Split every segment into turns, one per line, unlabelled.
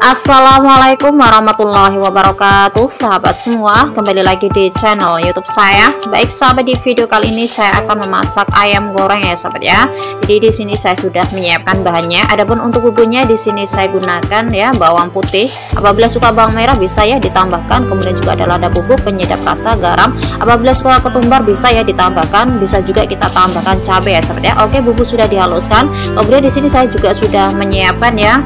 Assalamualaikum warahmatullahi wabarakatuh Sahabat semua. Kembali lagi di channel youtube saya. Baik sahabat di video kali ini saya akan memasak ayam goreng ya sahabat ya. Jadi di sini saya sudah menyiapkan bahannya. Adapun untuk bumbunya di sini saya gunakan ya bawang putih. Apabila suka bawang merah bisa ya ditambahkan. Kemudian juga ada lada bubuk penyedap rasa garam. Apabila suka ketumbar bisa ya ditambahkan. Bisa juga kita tambahkan cabai ya sahabat ya. Oke bumbu sudah dihaluskan. Kemudian di sini saya juga sudah menyiapkan ya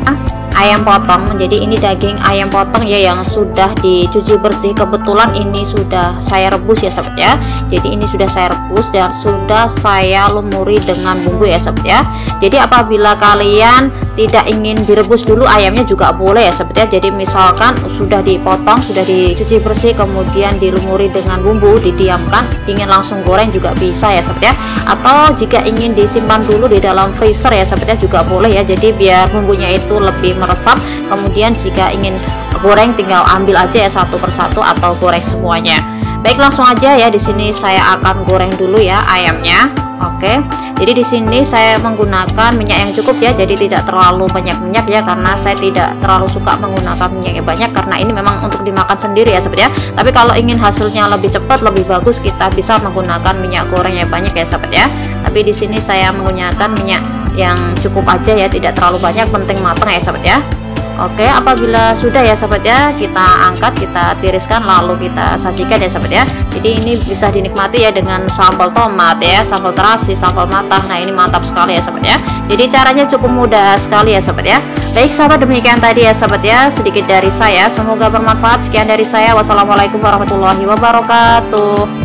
ayam potong. Jadi ini daging ayam potong ya yang sudah dicuci bersih. Kebetulan ini sudah saya rebus ya sahabat ya. Jadi ini sudah saya rebus dan sudah saya lumuri dengan bumbu ya sahabat ya. Jadi apabila kalian tidak ingin direbus dulu ayamnya juga boleh. Ya sahabat ya jadi misalkan sudah dipotong sudah dicuci bersih kemudian dilumuri dengan bumbu didiamkan ingin langsung goreng juga bisa ya sahabat ya. Atau jika ingin disimpan dulu di dalam freezer ya sahabat ya juga boleh ya. Jadi biar bumbunya itu lebih meresap kemudian jika ingin goreng tinggal ambil aja ya satu persatu atau goreng semuanya. Baik langsung aja ya di sini saya akan goreng dulu ya ayamnya. Oke jadi di sini saya menggunakan minyak yang cukup ya jadi tidak terlalu banyak minyak ya karena saya tidak terlalu suka menggunakan minyak yang banyak karena ini memang untuk dimakan sendiri ya sahabat ya. Tapi kalau ingin hasilnya lebih cepat lebih bagus kita bisa menggunakan minyak goreng yang banyak ya sahabat ya. Tapi di sini saya menggunakan minyak yang cukup aja ya tidak terlalu banyak penting matang ya sahabat ya Oke apabila sudah ya sahabat ya. Kita angkat kita tiriskan lalu kita sajikan ya sahabat ya. Jadi ini bisa dinikmati ya dengan sambal tomat ya sambal terasi sambal matang. Nah ini mantap sekali ya sahabat ya. Jadi caranya cukup mudah sekali ya sahabat ya. Baik sahabat demikian tadi ya sahabat ya. Sedikit dari saya. Semoga bermanfaat. Sekian dari saya. Wassalamualaikum warahmatullahi wabarakatuh